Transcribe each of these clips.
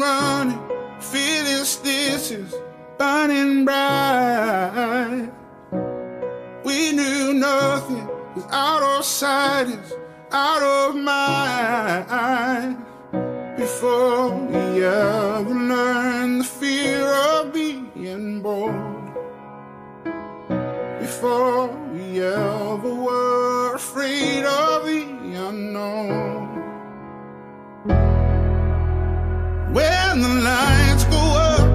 been running, feeling stitches burning bright. We knew nothing was out of sight, is out of mind. Before we ever learned the fear of being bold. Before we ever were afraid of the unknown. When the lights go up,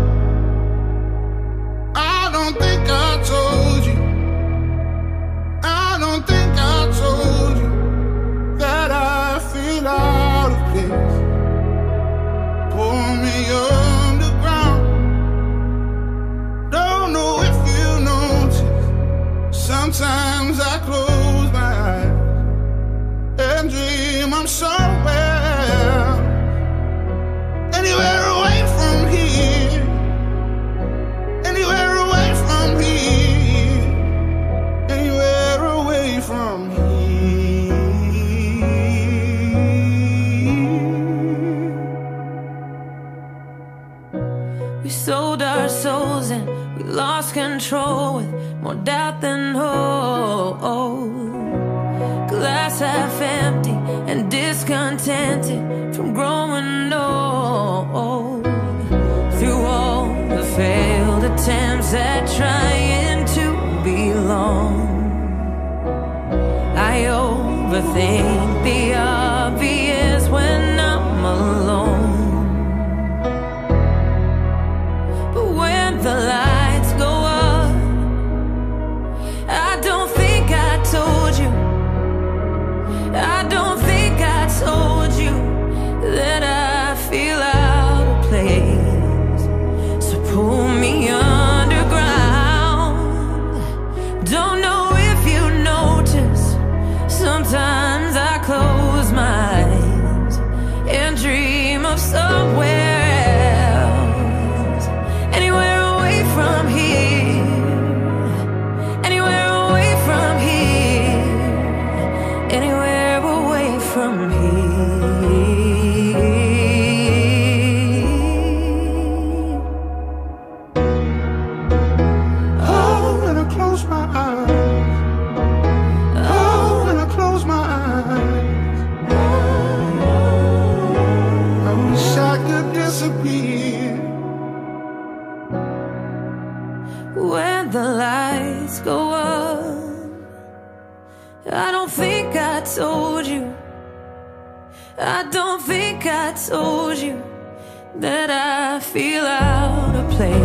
I don't think I told you. I don't think I told you that I feel out of place. Me underground. Don't know if you. Sometimes I close my eyes and dream I'm somewhere, sold our souls and we lost control with more doubt than hope. Glass half empty and discontented from growing old. Through all the failed attempts at trying to belong, I overthink the obvious Don't know disappear. When the lights go up, I don't think I told you. I don't think I told you that I feel out of place.